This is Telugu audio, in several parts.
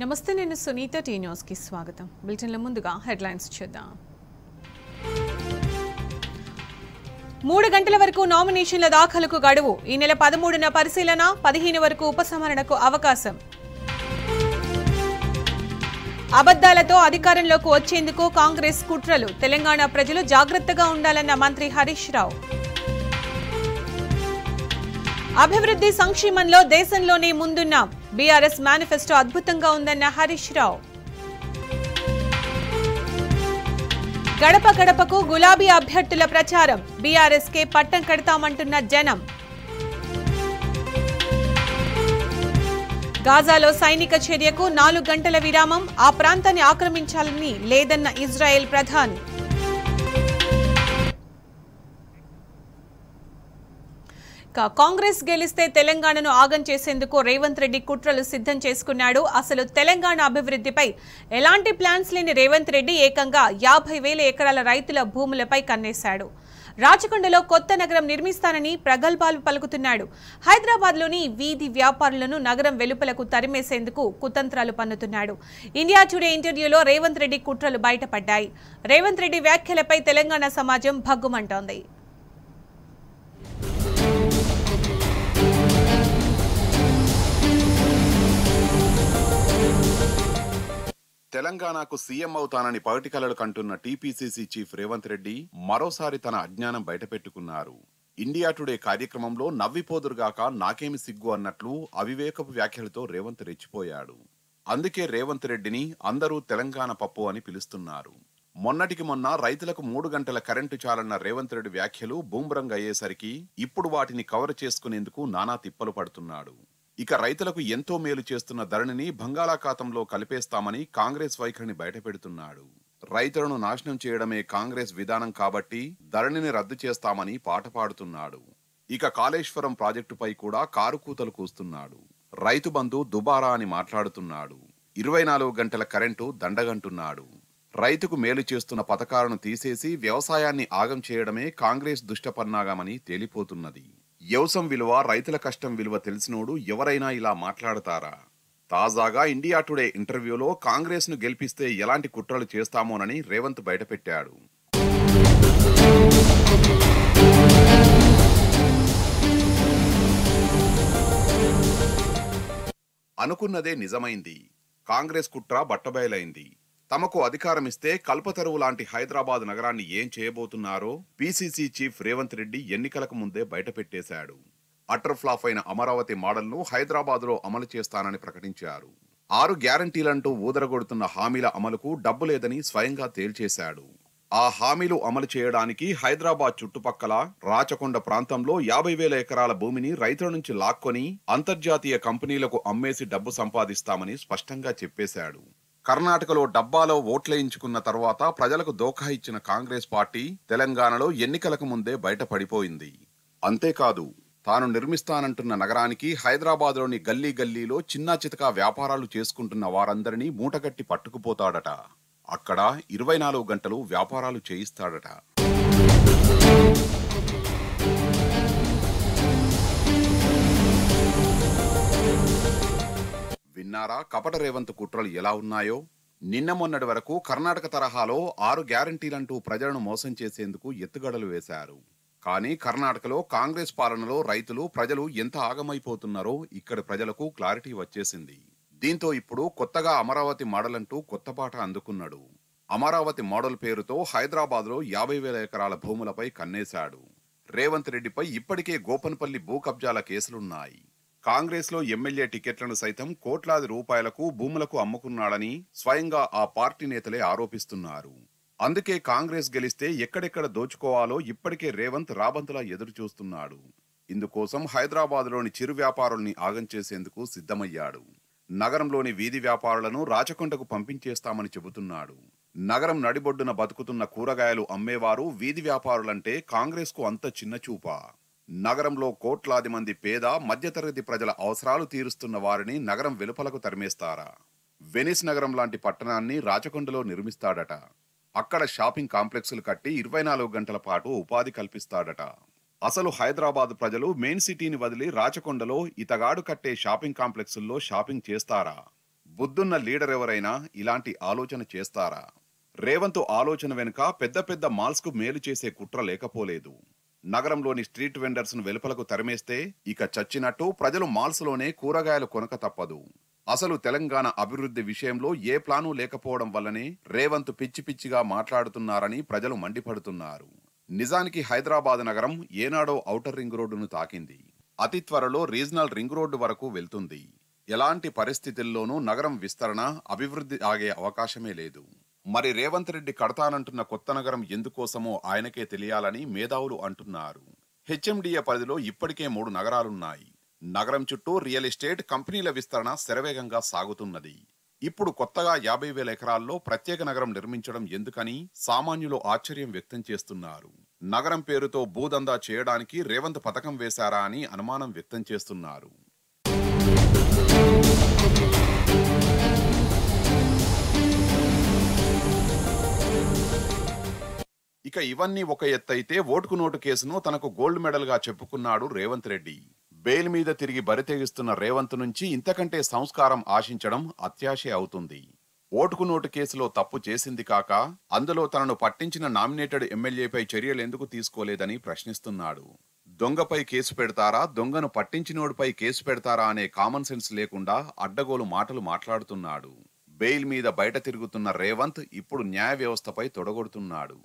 నమస్తే నేను సునీత. టీ న్యూస్కి స్వాగతం. బులెటిన్ల ముందుగా హెడ్లైన్స్ చూద్దాం. మూడు గంటల వరకు నామినేషన్ల దాఖలకు గడువు. ఈ నెల పదమూడున పరిశీలన పదిహేను వరకు ఉపసంహరణకు అవకాశం. అబద్దాలతో అధికారంలోకి వచ్చేందుకు కాంగ్రెస్ కుట్రలు. తెలంగాణ ప్రజలు జాగ్రత్తగా ఉండాలన్న మంత్రి హరీష్ రావు. అభివృద్ధి సంక్షేమంలో దేశంలోనే ముందున్నాం. బీఆర్ఎస్ మేనిఫెస్టో అద్భుతంగా ఉందన్న హరీష్ రావు. గడప గడపకు గులాబీ అభ్యర్థుల ప్రచారం. బీఆర్ఎస్ కే పట్టం కడతామంటున్న జనం. గాజాలో సైనిక చర్యకు నాలుగు గంటల విరామం. ఆ ప్రాంతాన్ని ఆక్రమించాలని లేదన్న ఇజ్రాయెల్ ప్రధాని. కాంగ్రెస్ గెలిస్తే తెలంగాణను ఆగం చేసేందుకు రేవంత్ రెడ్డి కుట్రలు సిద్ధం చేసుకున్నాడు. అసలు తెలంగాణ అభివృద్ధిపై ఎలాంటి ప్లాన్స్ లేని రేవంత్ రెడ్డి ఏకంగా యాభై వేల ఎకరాల రైతుల భూములపై కన్నేశాడు. రాచకొండలో కొత్త నగరం నిర్మిస్తానని ప్రగల్భాలు పలుకుతున్నాడు. హైదరాబాద్లోని వీధి వ్యాపారులను నగరం వెలుపలకు తరిమేసేందుకు కుతంత్రాలు పన్నుతున్నాడు. ఇండియా టుడే ఇంటర్వ్యూలో రేవంత్ రెడ్డి కుట్రలు బయటపడ్డాయి. రేవంత్ రెడ్డి వ్యాఖ్యలపై తెలంగాణ సమాజం భగ్గుమంటోంది. తెలంగాణకు సీఎం అవుతానని పగటికలలు కంటున్న టీపీసీసీ చీఫ్ రేవంత్ రెడ్డి మరోసారి తన అజ్ఞానం బయటపెట్టుకున్నారు. ఇండియా టుడే కార్యక్రమంలో నవ్విపోదురుగాక నాకేమి సిగ్గు అన్నట్లు అవివేకపు వ్యాఖ్యలతో రేవంత్ రెచ్చిపోయాడు. అందుకే రేవంత్ రెడ్డిని అందరూ తెలంగాణ పప్పు అని పిలుస్తున్నారు. మొన్నటికి మొన్న రైతులకు మూడు గంటల కరెంటు చాలన్న రేవంత్ రెడ్డి వ్యాఖ్యలు బూమ్రంగ్ అయ్యేసరికి ఇప్పుడు వాటిని కవర్ చేసుకునేందుకు నానా తిప్పలు పడుతున్నాడు. ఇక రైతులకు ఎంతో మేలు చేస్తున్న ధరణిని బంగాళాఖాతంలో కలిపేస్తామని కాంగ్రెస్ వైఖరిని బయటపెడుతున్నాడు. రైతులను నాశనం చేయడమే కాంగ్రెస్ విధానం కాబట్టి ధరణిని రద్దు చేస్తామని పాట పాడుతున్నాడు. ఇక కాళేశ్వరం ప్రాజెక్టుపై కూడా కారు కూతలు కూస్తున్నాడు. రైతు బంధు దుబారా అని మాట్లాడుతున్నాడు. ఇరవై నాలుగు గంటల కరెంటు దండగంటున్నాడు. రైతుకు మేలు చేస్తున్న పథకాలను తీసేసి వ్యవసాయాన్ని ఆగం చేయడమే కాంగ్రెస్ దుష్టపన్నాగమని తేలిపోతున్నది. వ్యవసాయం విలువ రైతుల కష్టం విలువ తెలిసినోడు ఎవరైనా ఇలా మాట్లాడతారా? తాజాగా ఇండియా టుడే ఇంటర్వ్యూలో కాంగ్రెస్ను గెలిపిస్తే ఎలాంటి కుట్రలు చేస్తామోనని రేవంత్ బయటపెట్టాడు. అనుకున్నదే నిజమైంది. కాంగ్రెస్ కుట్ర బట్టబయలైంది. తమకు అధికారమిస్తే కల్పతరువు లాంటి హైదరాబాద్ నగరాన్ని ఏం చేయబోతున్నారో పీసీసీ చీఫ్ రేవంత్ రెడ్డి ఎన్నికలకు ముందే బయటపెట్టేశాడు అటర్ ఫ్లాప్ అయిన అమరావతి మోడల్ను హైదరాబాద్లో అమలు చేస్తానని ప్రకటించారు. ఆరు గ్యారంటీలంటూ ఊదరగొడుతున్న హామీల అమలుకు డబ్బు లేదని స్వయంగా తేల్చేశాడు. ఆ హామీలు అమలు చేయడానికి హైదరాబాద్ చుట్టుపక్కల రాచకొండ ప్రాంతంలో యాభై వేల ఎకరాల భూమిని రైతుల నుంచి లాక్కొని అంతర్జాతీయ కంపెనీలకు అమ్మేసి డబ్బు సంపాదిస్తామని స్పష్టంగా చెప్పేశాడు. కర్ణాటకలో డబ్బాలో ఓట్లేయించుకున్న తర్వాత ప్రజలకు దోఖా ఇచ్చిన కాంగ్రెస్ పార్టీ తెలంగాణలో ఎన్నికలకు ముందే బయటపడిపోయింది. అంతేకాదు తాను నిర్మిస్తానంటున్న నగరానికి హైదరాబాద్లోని గల్లీ గల్లీలో చిన్నా చితకా వ్యాపారాలు చేసుకుంటున్న వారందరినీ మూటగట్టి పట్టుకుపోతాడట. అక్కడ ఇరవై నాలుగు గంటలు వ్యాపారాలు చేయిస్తాడట. విన్నారా? కపట రేవంత్ కుట్రలు ఎలా ఉన్నాయో? నిన్న మొన్నటి వరకు కర్ణాటక తరహాలో ఆరు గ్యారంటీలంటూ ప్రజలను మోసం చేసేందుకు ఎత్తుగడలు వేశారు. కానీ కర్ణాటకలో కాంగ్రెస్ పాలనలో రైతులు ప్రజలు ఎంత ఆగమైపోతున్నారో ఇక్కడి ప్రజలకు క్లారిటీ వచ్చేసింది. దీంతో ఇప్పుడు కొత్తగా అమరావతి మోడల్ అంటూ కొత్త పాట అందుకున్నాడు. అమరావతి మోడల్ పేరుతో హైదరాబాద్లో యాభై వేల ఎకరాల భూములపై కన్నేశాడు. రేవంత్ రెడ్డిపై ఇప్పటికే గోపన్పల్లి భూ కబ్జాల కేసులున్నాయి. కాంగ్రెస్లో ఎమ్మెల్యే టికెట్లను సైతం కోట్లాది రూపాయలకు భూములకు అమ్ముకున్నాడని స్వయంగా ఆ పార్టీ నేతలే ఆరోపిస్తున్నారు. అందుకే కాంగ్రెస్ గెలిస్తే ఎక్కడెక్కడ దోచుకోవాలో ఇప్పటికే రేవంత్ రాబంతులా ఎదురుచూస్తున్నాడు. ఇందుకోసం హైదరాబాద్లోని చిరు వ్యాపారుల్ని ఆగం చేసేందుకు సిద్ధమయ్యాడు. నగరంలోని వీధి వ్యాపారులను రాచకొండకు పంపించేస్తామని చెబుతున్నాడు. నగరం నడిబొడ్డున బతుకుతున్న కూరగాయలు అమ్మేవారు వీధి వ్యాపారులంటే కాంగ్రెస్కు అంత చిన్నచూపా. నగరంలో కోట్లాది మంది పేద మధ్యతరగతి ప్రజల అవసరాలు తీరుస్తున్న వారిని నగరం వెలుపలకు తరిమేస్తారా? వెనిస్ నగరం లాంటి పట్టణాన్ని రాచకొండలో నిర్మిస్తాడట. అక్కడ షాపింగ్ కాంప్లెక్సులు కట్టి ఇరవై నాలుగు గంటల పాటు ఉపాధి కల్పిస్తాడట. అసలు హైదరాబాద్ ప్రజలు మెయిన్ సిటీని వదిలి రాచకొండలో ఇతగాడు కట్టే షాపింగ్ కాంప్లెక్సుల్లో షాపింగ్ చేస్తారా? బుద్ధున్న లీడర్ ఎవరైనా ఇలాంటి ఆలోచన చేస్తారా? రేవంత్ ఆలోచన వెనుక పెద్ద పెద్ద మాల్స్కు మేలు చేసే కుట్ర లేకపోలేదు. నగరంలోని స్ట్రీట్ వెండర్స్ను వెలుపలకు తరిమేస్తే ఇక చచ్చినట్టు ప్రజలు మాల్స్లోనే కూరగాయలు కొనక తప్పదు. అసలు తెలంగాణ అభివృద్ధి విషయంలో ఏ ప్లాను లేకపోవడం వల్లనే రేవంత్ పిచ్చి పిచ్చిగా మాట్లాడుతున్నారని ప్రజలు మండిపడుతున్నారు. నిజానికి హైదరాబాద్ నగరం ఏనాడో ఔటర్ రింగ్ రోడ్డును తాకింది. అతి త్వరలో రీజనల్ రింగ్ రోడ్డు వరకు వెళ్తుంది. ఎలాంటి పరిస్థితుల్లోనూ నగరం విస్తరణ అభివృద్ధి ఆగే అవకాశమే లేదు. మరి రేవంత్ రెడ్డి కడతానంటున్న కొత్త నగరం ఎందుకోసమో ఆయనకే తెలియాలని మేధావులు అంటున్నారు. హెచ్ఎండిఏ పరిధిలో ఇప్పటికే మూడు నగరాలున్నాయి. నగరం చుట్టూ రియల్ ఎస్టేట్ కంపెనీల విస్తరణ శరవేగంగా సాగుతున్నది. ఇప్పుడు కొత్తగా యాభై వేల ఎకరాల్లో ప్రత్యేక నగరం నిర్మించడం ఎందుకని సామాన్యులు ఆశ్చర్యం వ్యక్తం చేస్తున్నారు. నగరం పేరుతో భూదందా చేయడానికి రేవంత్ పథకం వేశారా అని అనుమానం వ్యక్తం చేస్తున్నారు. ఇక ఇవన్నీ ఒక ఎత్తైతే ఓటుకు నోటు కేసును తనకు గోల్డ్ మెడల్గా చెప్పుకున్నాడు రేవంత్ రెడ్డి. బెయిల్ మీద తిరిగి బరితెగిస్తున్న రేవంత్ నుంచి ఇంతకంటే సంస్కారం ఆశించడం అత్యాశే అవుతుంది. ఓటుకు నోటు కేసులో తప్పు చేసింది కాక అందులో తనను పట్టించిన నామినేటెడ్ ఎమ్మెల్యేపై చర్యలు ఎందుకు తీసుకోలేదని ప్రశ్నిస్తున్నాడు. దొంగపై కేసు పెడతారా దొంగను పట్టించినోడిపై కేసు పెడతారా అనే కామన్ సెన్స్ లేకుండా అడ్డగోలు మాటలు మాట్లాడుతున్నాడు. బెయిల్ మీద బయట తిరుగుతున్న రేవంత్ ఇప్పుడు న్యాయ వ్యవస్థపై తొడగొడుతున్నాడు.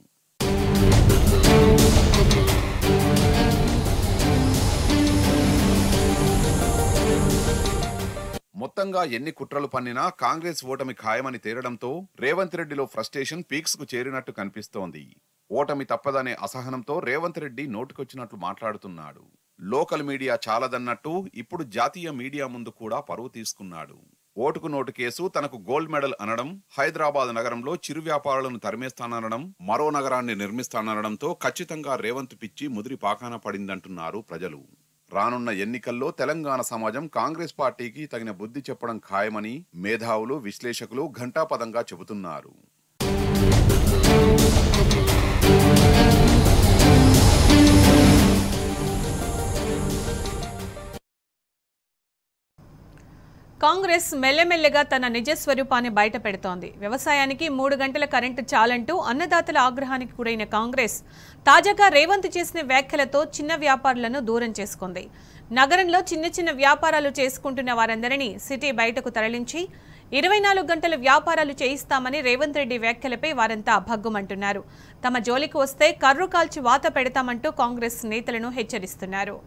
మొత్తంగా ఎన్ని కుట్రలు పన్నినా కాంగ్రెస్ ఓటమి ఖాయమని తేలడంతో రేవంత్ రెడ్డిలో ఫ్రస్ట్రేషన్ పీక్స్కు చేరినట్టు కనిపిస్తోంది. ఓటమి తప్పదనే అసహనంతో రేవంత్ రెడ్డి నోటికొచ్చినట్లు మాట్లాడుతున్నాడు. లోకల్ మీడియా చాలదన్నట్టు ఇప్పుడు జాతీయ మీడియా ముందు కూడా పరువు తీసుకున్నాడు. ఓటుకు నోటు కేసు తనకు గోల్డ్ మెడల్ అనడం హైదరాబాద్ నగరంలో చిరు వ్యాపారులను తరిమేస్తాననడం మరో నగరాన్ని నిర్మిస్తాననడంతో ఖచ్చితంగా రేవంత్ పిచ్చి ముదిరి పాకాన పడిందంటున్నారు ప్రజలు. రానున్న ఎన్నికల్లో తెలంగాణ సమాజం కాంగ్రెస్ పార్టీకి తగిన బుద్ధి చెప్పడం ఖాయమని మేధావులు విశ్లేషకులు ఘంటాపదంగా చెబుతున్నారు. కాంగ్రెస్ మెల్లమెల్లగా తన నిజ స్వరూపాన్ని బయట పెడుతోంది. వ్యవసాయానికి మూడు గంటల కరెంటు చాలంటూ అన్నదాతల ఆగ్రహానికి గురైన కాంగ్రెస్ తాజాగా రేవంత్ చేసిన వ్యాఖ్యలతో చిన్న వ్యాపారులను దూరం చేసుకుంది. నగరంలో చిన్న చిన్న వ్యాపారాలు చేసుకుంటున్న వారందరినీ సిటీ బయటకు తరలించి ఇరవై నాలుగు గంటల వ్యాపారాలు చేయిస్తామని రేవంత్ రెడ్డి వ్యాఖ్యలపై వారంతా భగ్గుమంటున్నారు. తమ జోలికి వస్తే కర్రు కాల్చి వాత పెడతామంటూ కాంగ్రెస్ నేతలను హెచ్చరిస్తున్నారు.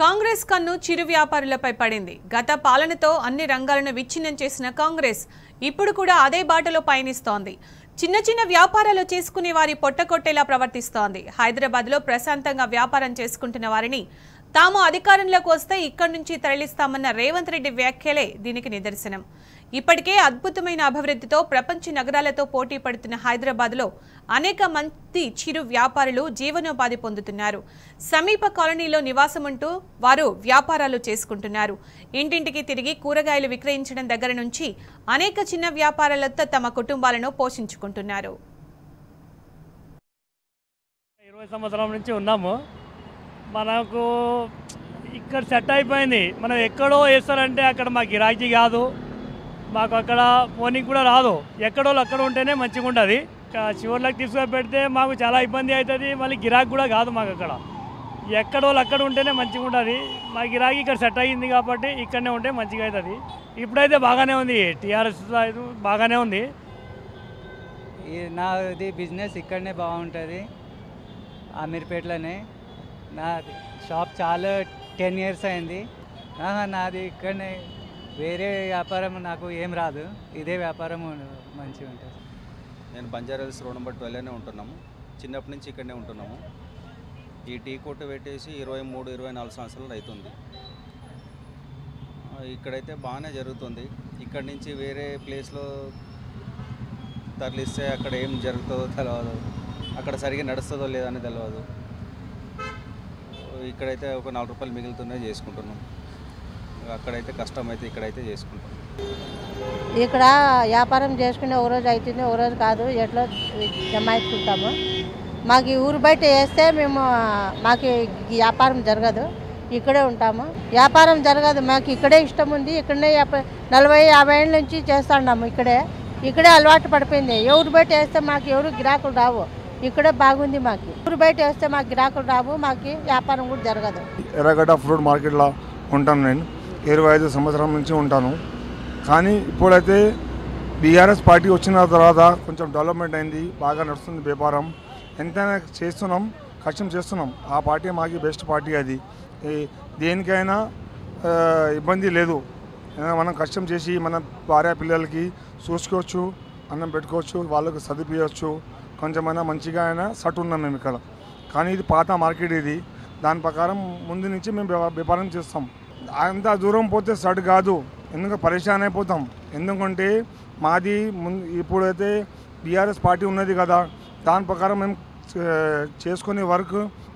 కాంగ్రెస్ కన్ను చిరు వ్యాపారులపై పడింది. గత పాలనతో అన్ని రంగాలను విచ్ఛిన్నం చేసిన కాంగ్రెస్ ఇప్పుడు కూడా అదే బాటలో పయనిస్తోంది. చిన్న చిన్న వ్యాపారాలు చేసుకునే వారి పొట్టకొట్టేలా ప్రవర్తిస్తోంది. హైదరాబాద్లో ప్రశాంతంగా వ్యాపారం చేసుకుంటున్న వారిని తాము అధికారంలోకి వస్తే ఇక్కడి నుంచి తరలిస్తామన్న రేవంత్ రెడ్డి వ్యాఖ్యలే దీనికి నిదర్శనం. ఇప్పటికే అద్భుతమైన అభివృద్ధితో ప్రపంచ నగరాలతో పోటీ పడుతున్న హైదరాబాద్లో అనేక మంది చిరు వ్యాపారులు జీవనోపాధి పొందుతున్నారు. సమీప కాలనీలో నివాసముంటూ వారు వ్యాపారాలు చేసుకుంటున్నారు. ఇంటింటికి తిరిగి కూరగాయలు విక్రయించడం దగ్గర నుంచి అనేక చిన్న వ్యాపారాలతో తమ కుటుంబాలను పోషించుకుంటున్నారు. ఇరవై సంవత్సరం నుంచి ఉన్నాము. మనకు ఇక్కడ సెట్ అయిపోయింది. మనం ఎక్కడో వేస్తారంటే అక్కడ మాకు గిరాకీ కాదు. మాకు అక్కడ పోనీకి కూడా రాదు. ఎక్కడో అక్కడ ఉంటేనే మంచిగా ఉంటుంది చివరిలోకి తీసుకొని పెడితే మాకు చాలా ఇబ్బంది అవుతుంది మళ్ళీ గిరాకీ కూడా కాదు మాకు అక్కడ. ఎక్కడో అక్కడ ఉంటేనే మంచిగా ఉంటుంది మా గిరాకీ ఇక్కడ సెట్ అయ్యింది కాబట్టి ఇక్కడనే ఉంటే మంచిగా అవుతుంది ఇప్పుడైతే బాగానే ఉంది. టీఆర్ఎస్ బాగానే ఉంది. ఈ నాది బిజినెస్ ఇక్కడనే బాగుంటుంది. అమీర్పేటలోనే. నా షాప్ చాలా టెన్ ఇయర్స్ అయింది. నాది ఇక్కడనే వేరే వ్యాపారం నాకు ఏం రాదు. ఇదే వ్యాపారం మంచిగా ఉంటుంది. నేను బంజారాల్స్ రోడ్ నెంబర్ ట్వెల్వ్లోనే ఉంటున్నాము. చిన్నప్పటి నుంచి ఇక్కడనే ఉంటున్నాము. ఈ టీ కొట్టు పెట్టేసి ఇరవై మూడు ఇరవై నాలుగు సంవత్సరాలు అవుతుంది ఇక్కడైతే బాగానే జరుగుతుంది. ఇక్కడ నుంచి వేరే ప్లేస్లో తరలిస్తే అక్కడ ఏం జరుగుతుందో తెలియదు అక్కడ సరిగ్గా నడుస్తుందో లేదని తెలియదు ఇక్కడైతే ఒక నాలుగు రూపాయలు మిగులుతున్నాయి చేసుకుంటున్నాం. అక్కడైతే కష్టం అయితే ఇక్కడైతే చేసుకుంటాం. ఇక్కడ వ్యాపారం చేసుకునే ఒక రోజు అవుతుంది ఒక రోజు కాదు ఎట్లా జమాయించుకుంటాము మాకు ఈ ఊరు బయట వేస్తే మేము మాకు వ్యాపారం జరగదు ఇక్కడే ఉంటాము. వ్యాపారం జరగదు మాకు ఇక్కడే ఇష్టం ఉంది ఇక్కడనే నలభై యాభై ఏళ్ళ నుంచి చేస్తున్నాము ఇక్కడే. ఇక్కడే అలవాటు పడిపోయింది. ఎవరు బయట వేస్తే మాకు ఎవరు గిరాకులు రావు ఇక్కడే బాగుంది మాకు. ఊరు బయట వేస్తే మాకు గిరాకులు రావు మాకు వ్యాపారం కూడా జరగదు. ఎర్రగడ్డ ఫ్రూట్ మార్కెట్లో ఉంటాను నేను. ఇరవై ఐదు సంవత్సరం నుంచి ఉంటాను. కానీ ఇప్పుడైతే బీఆర్ఎస్ పార్టీ వచ్చిన తర్వాత కొంచెం డెవలప్మెంట్ అయింది బాగా నడుస్తుంది వ్యాపారం. ఎంతైనా చేస్తున్నాం కష్టం చేస్తున్నాం. ఆ పార్టీ మాకు బెస్ట్ పార్టీ అది. దేనికైనా ఇబ్బంది లేదు. మనం కష్టం చేసి మన భార్య పిల్లలకి చూసుకోవచ్చు అన్నం పెట్టుకోవచ్చు వాళ్ళకు చదివించవచ్చు కొంచెమైనా మంచిగా అయినా సట్ ఉన్నాం మేము ఇక్కడ. కానీ ఇది పాత మార్కెట్ ఇది. దాని ప్రకారం ముందు నుంచి మేము వ్యాపారం చేస్తాం. అంత దూరం పోతే సడ్ కాదు. ఎందుకంటే పరేషాన్ అయిపోతాం. ఎందుకంటే మాది ముందు ఇప్పుడైతే బీఆర్ఎస్ పార్టీ ఉన్నది కదా. దాని ప్రకారం మేము చే- చేసుకునే వర్క్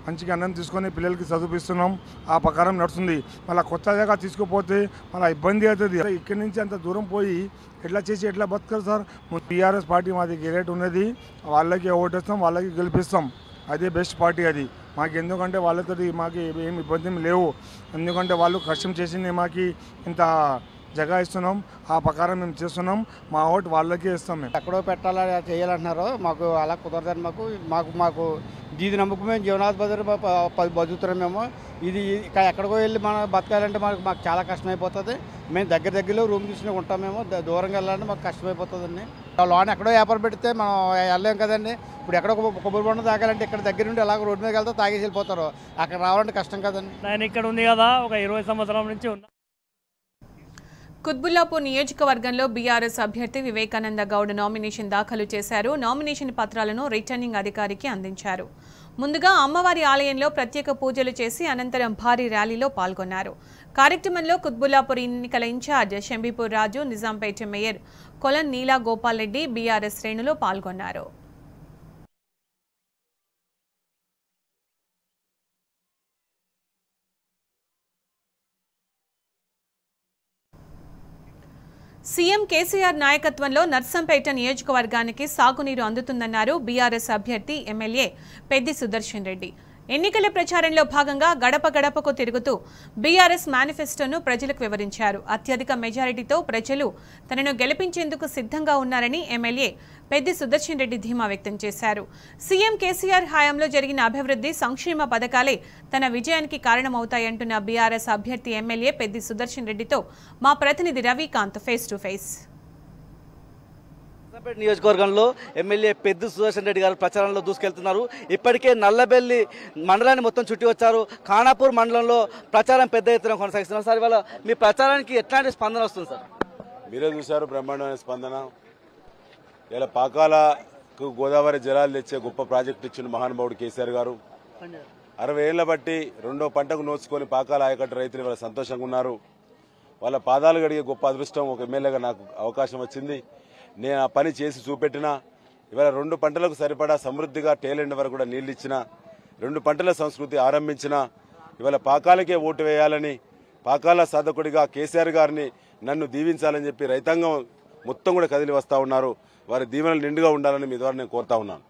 మంచిగా అన్నం తీసుకొని పిల్లలకి చదివిస్తున్నాం ఆ ప్రకారం నడుస్తుంది. మళ్ళీ కొత్త జాగా తీసుకుపోతే మళ్ళీ ఇబ్బంది అవుతుంది. ఇక్కడి నుంచి అంత దూరం పోయి ఎట్లా చేసి ఎట్లా బతకరు సార్? టీఆర్ఎస్ పార్టీ మాది గెరేట్ ఉన్నది. వాళ్ళకి ఓటేస్తాం వాళ్ళకి గెలిపిస్తాం. అదే బెస్ట్ పార్టీ అది. మాకు ఎందుకంటే వాళ్ళతో మాకు ఏమి ఇబ్బంది లేవు. ఎందుకంటే వాళ్ళు కష్టం చేసింది మాకు ఇంత జగా ఇస్తున్నాం. ఆ ప్రకారం మేము చేస్తున్నాం. మా ఓటు వాళ్ళకే ఇస్తాం మేము. ఎక్కడో పెట్టాలని చేయాలంటున్నారు. మాకు అలా కుదరదని మాకు మాకు మాకు దీది నమ్మకం మేము జీవనాధిపతి బతుకుతున్నాం మేము. ఇది ఇక్కడ ఎక్కడికో వెళ్ళి మనం బతకాలంటే మనకు మాకు చాలా కష్టమైపోతుంది. మేము దగ్గర దగ్గరలో రూమ్ తీసుకుని ఉంటాం మేము. ద- దూరంగా వెళ్ళాలంటే మాకు కష్టమైపోతుందండి. లోన్ ఎక్కడో వ్యాపారం పెడితే మనం వెళ్ళలేం కదండి. ఇప్పుడు ఎక్కడో కొబ్బరి- కొబ్బరి బొండ తాగాలంటే ఇక్కడ దగ్గర నుండి ఎలాగో రోడ్డు మీద వెళ్తే తాగేసి వెళ్ళిపోతారు. అక్కడ రావాలంటే కష్టం కదండి. నేను ఇక్కడ ఉంది కదా ఒక ఇరవై సంవత్సరాల నుంచి ఉన్నా కుత్బుల్లాపూర్ నియోజకవర్గంలో బీఆర్ఎస్ అభ్యర్థి వివేకానంద గౌడ్ నామినేషన్ దాఖలు చేశారు. నామినేషన్ పత్రాలను రిటర్నింగ్ అధికారికి అందించారు. ముందుగా అమ్మవారి ఆలయంలో ప్రత్యేక పూజలు చేసి అనంతరం భారీ ర్యాలీలో పాల్గొన్నారు. కార్యక్రమంలో కుత్బుల్లాపూర్ ఎన్నికల incharge Shambipur Raju Nizampet mayor Kolan Neela Gopal Reddy BRS శ్రేణులు పాల్గొన్నారు. సీఎం కేసీఆర్ నాయకత్వంలో నర్సంపేట నియోజకవర్గానికి సాగునీరు అందుతుందన్నారు బీఆర్ఎస్ అభ్యర్థి ఎమ్మెల్యే పెద్ది సుదర్శన్ రెడ్డి. ఎన్నికల ప్రచారంలో భాగంగా గడప గడపకు తిరుగుతూ బీఆర్ఎస్ మేనిఫెస్టోను ప్రజలకు వివరించారు. అత్యధిక మెజారిటీతో ప్రజలు తనను గెలిపించేందుకు సిద్ధంగా ఉన్నారని ఎమ్మెల్యే పెద్ది సుదర్శన్ రెడ్డి ధీమా వ్యక్తం చేశారు. సీఎం కేసీఆర్ హయాంలో జరిగిన అభివృద్ధి సంక్షేమ పథకాలే తన విజయానికి కారణమవుతాయంటున్న బీఆర్ఎస్ అభ్యర్థి ఎమ్మెల్యే పెద్ది సుదర్శన్ రెడ్డితో మా ప్రతినిధి Ravikanth face to face. Narsampet నియోజకవర్గంలో ఎమ్మెల్యే పెద్దు సుదర్శన్ రెడ్డి గారు ప్రచారంలో దూసుకెళ్తున్నారు. ఇప్పటికే నల్లబెల్లి మండలాన్ని మొత్తం చుట్టి వచ్చారు. ఖానాపూర్ మండలంలో ప్రచారం పెద్ద ఎత్తున కొనసాగిస్తున్నారు. సార్ ఇవాళ మీ ప్రచారానికి ఎట్లాంటి స్పందన వస్తుంది సార్? మీరే చూశారు బ్రహ్మాండమైన స్పందన. ఇలా పాకాలకు గోదావరి జలాలు తెచ్చే గొప్ప ప్రాజెక్టు ఇచ్చిన మహానుభావుడు కేసీఆర్ గారు. అరవై ఏళ్ళ బట్టి రెండో పంటకు నోచుకొని పాకాల ఆయకట్టు రైతులు ఇవాళ సంతోషంగా ఉన్నారు. వాళ్ళ పాదాలు గడిగే గొప్ప అదృష్టం ఒక ఎమ్మెల్యేగా నాకు అవకాశం వచ్చింది. నేను ఆ పని చేసి చూపెట్టినా ఇవాళ రెండు పంటలకు సరిపడా సమృద్ధిగా టేలెండ్ వరకు కూడా నీళ్ళు ఇచ్చిన రెండు పంటల సంస్కృతి ఆరంభించిన ఇవాళ పాకాలకే ఓటు వేయాలని పాకాల సాధకుడిగా కేసీఆర్ గారిని నన్ను దీవించాలని చెప్పి రైతాంగం మొత్తం కూడా కదిలి వస్తా ఉన్నారు. వారి దీవెనలు నిండుగా ఉండాలని మీ ద్వారా నేను కోరుతా ఉన్నాను.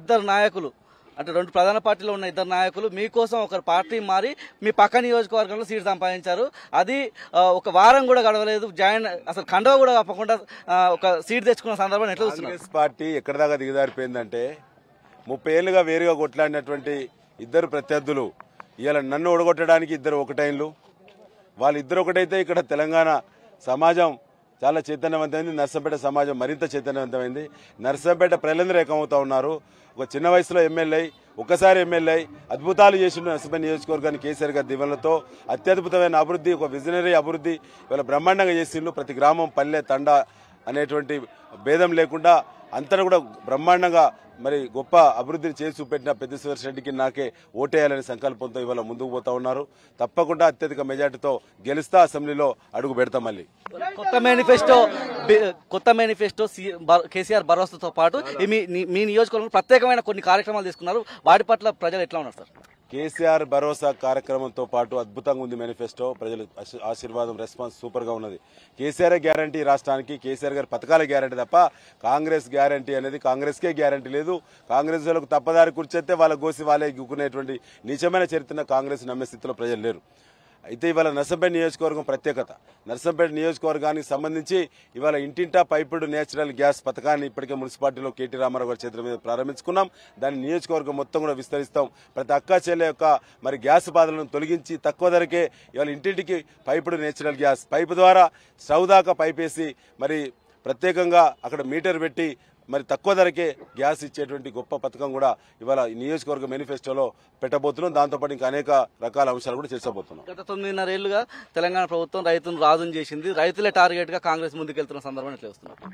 ఇద్దరు నాయకులు అంటే రెండు ప్రధాన పార్టీలు ఉన్న ఇద్దరు నాయకులు మీకోసం ఒక పార్టీ మారి మీ పక్క నియోజకవర్గంలో సీట్ సంపాదించారు. అది ఒక వారం కూడా గడవలేదు. జాయిన్ అసలు కండవ కూడా కప్పకుండా ఒక సీట్ తెచ్చుకున్న సందర్భం ఎట్లా చూస్తున్నారు? కాంగ్రెస్ పార్టీ ఎక్కడ దాకా దిగజారిపోయిందంటే ముప్పై ఏళ్ళుగా వేరుగా కొట్లాడినటువంటి ఇద్దరు ప్రత్యర్థులు ఇవాళ నన్ను ఓడగొట్టడానికి ఇద్దరు ఒకటైన్లు. వాళ్ళిద్దరు ఒకటైతే ఇక్కడ తెలంగాణ సమాజం చాలా చైతన్యవంతమైంది. నర్సంపేట సమాజం మరింత చైతన్యవంతమైంది. నర్సంపేట ప్రజలందరూ ఏకమవుతా ఉన్నారు. ఒక చిన్న వయసులో ఎమ్మెల్యే ఒక్కసారి ఎమ్మెల్యే అద్భుతాలు చేసిండు నర్సంపేట నియోజకవర్గాన్ని కేసీఆర్ గారి దీవెనలతో. అత్యద్భుతమైన అభివృద్ధి ఒక విజనరీ అభివృద్ధి ఇవాళ బ్రహ్మాండంగా చేసిండు. ప్రతి గ్రామం పల్లె తండ అనేటువంటి భేదం లేకుండా అంతా కూడా బ్రహ్మాండంగా మరి గొప్ప అభివృద్ధిని చేసి చూపెట్టిన పెద్ద సుదర్శన్ రెడ్డికి నాకే ఓటేయాలనే సంకల్పంతో ఇవాళ ముందుకు పోతా ఉన్నారు. తప్పకుండా అత్యధిక మెజార్టీతో గెలుస్తా అసెంబ్లీలో అడుగు పెడతాం మళ్ళీ. కొత్త మేనిఫెస్టో కొత్త మేనిఫెస్టో సి- బ- కేసీఆర్ భరోసాతో పాటు మీ మీ నియోజకవర్గంలో ప్రత్యేకమైన కొన్ని కార్యక్రమాలు తీసుకున్నారు. వాటి పట్ల ప్రజలు ఎట్లా ఉన్నారు సార్? కేసీఆర్ భరోసా కార్యక్రమంతో పాటు అద్భుతంగా ఉంది మేనిఫెస్టో. ప్రజల ఆశీర్వాదం రెస్పాన్స్ సూపర్గా ఉన్నది. కేసీఆర్ గ్యారంటీ రాష్ట్రానికి కేసీఆర్ గారి పథకాల గ్యారంటీ తప్ప కాంగ్రెస్ గ్యారంటీ అనేది కాంగ్రెస్ కే గ్యారంటీ లేదు. కాంగ్రెస్ వాళ్ళకు తప్పదారి కూర్చేస్తే వాళ్ళ గోసి వాళ్ళే గుక్కునేటువంటి నిజమైన చరిత్ర కాంగ్రెస్ నమ్మే స్థితిలో ప్రజలు లేరు. అయితే ఇవాళ నర్సంపేట నియోజకవర్గం ప్రత్యేకత. నర్సంపేట నియోజకవర్గానికి సంబంధించి ఇవాళ ఇంటింటా పైపుడు నేచురల్ గ్యాస్ పథకాన్ని ఇప్పటికే మున్సిపాలిటీలో కేటీ రామారావు గారి చేతుల మీద ప్రారంభించుకున్నాం. దాన్ని నియోజకవర్గం మొత్తం కూడా విస్తరిస్తాం. ప్రతి అక్క చెల్లె యొక్క మరి గ్యాస్ బాధలను తొలగించి తక్కువ ధరకే ఇవాళ ఇంటింటికి పైపుడు నేచురల్ గ్యాస్ పైపు ద్వారా స్టవ్ దాకా పైపేసి మరి ప్రత్యేకంగా అక్కడ మీటర్ పెట్టి మరి తక్కువ ధరకే గ్యాస్ ఇచ్చేటువంటి గొప్ప పథకం కూడా ఇవాళ నియోజకవర్గ మేనిఫెస్టోలో పెట్టబోతున్నాం. దాంతోపాటు ఇంకా అనేక రకాల అంశాలు కూడా చేర్చబోతున్నాం. గత తొమ్మిదిన్నర ఏళ్ళుగా తెలంగాణ ప్రభుత్వం రైతును రాజును చేసింది. రైతులే టార్గెట్గా కాంగ్రెస్ ముందుకెళ్తున్న సందర్భం ఎట్లా వస్తున్నారు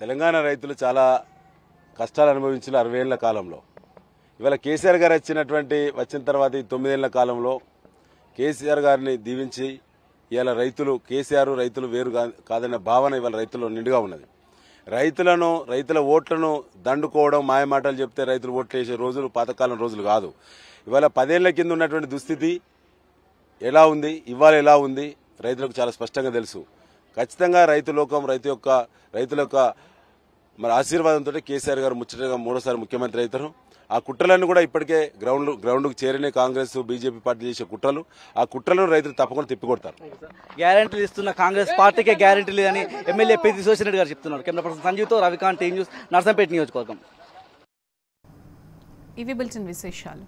తెలంగాణ రైతులు చాలా కష్టాలు అనుభవించిన అరవై ఏళ్ళ కాలంలో. ఇవాళ కేసీఆర్ గారు వచ్చినటువంటి వచ్చిన తర్వాత ఈ తొమ్మిదేళ్ళ కాలంలో కేసీఆర్ గారిని దీవించి ఇవాళ రైతులు కేసీఆర్ రైతులు వేరు కా- కాదనే భావన ఇవాళ రైతుల్లో నిండుగా ఉన్నది. రైతులను రైతుల ఓట్లను దండుకోవడం మాయమాటలు చెప్తే రైతులు ఓట్లు వేసే రోజులు పాతకాలం రోజులు కాదు. ఇవాళ పదేళ్ళ కింద ఉన్నటువంటి దుస్థితి ఎలా ఉంది? ఇవాళ ఎలా ఉంది? రైతులకు చాలా స్పష్టంగా తెలుసు. ఖచ్చితంగా రైతు లోకం రైతు యొక్క రైతుల యొక్క మరి ఆశీర్వాదంతో కేసీఆర్ గారు ముచ్చటగా మూడోసారి ముఖ్యమంత్రి అవుతారు. ఆ కుట్రలన్నీ కూడా ఇప్పటికే గ్రౌండ్ గ్రౌండ్కు చేరిన కాంగ్రెస్ బీజేపీ పార్టీ చేసే కుట్రలు ఆ కుట్రలను రైతులు తప్పకుండా తిప్పికొడతారు. గ్యారంటీలు ఇస్తున్న కాంగ్రెస్ పార్టీకే గ్యారంటీ లేదని ఎమ్మెల్యే పెద్ది సురేష్ రెడ్డి గారు చెప్తున్నారు. కెమెరా పర్సన్ సంజీవ్తో రవికాంత్ టీ న్యూస్ నర్సంపేట నియోజకవర్గం. ఇవి బులెటిన్ విశేషాలు.